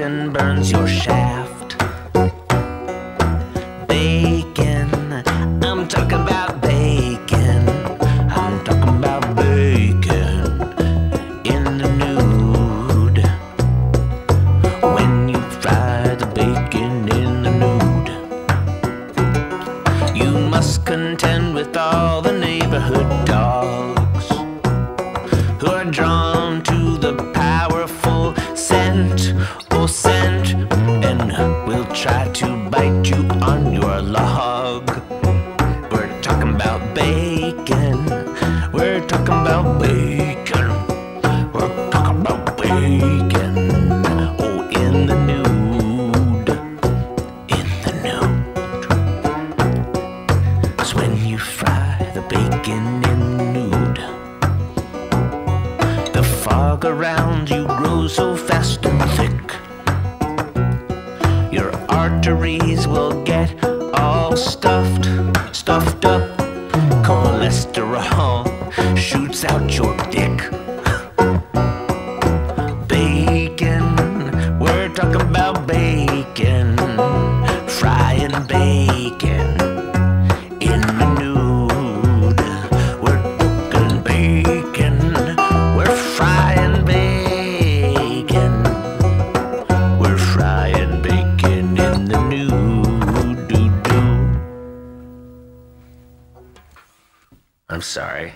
and burns your shaft. Bacon, I'm talking about bacon. I'm talking about bacon in the nude. When you fry the bacon in the nude, you must contend with all the neighborhood dogs who are drawn to the powerful scent, oh scent, and will try to bite you on your log. We're talking about bacon. We're talking about bacon. We're talking about bacon. Oh, in the nude. In the nude. 'Cause when you fry the bacon in the nude, the fog around you grows so arteries will get all stuffed, stuffed up. Cholesterol shoots out your dick. I'm sorry.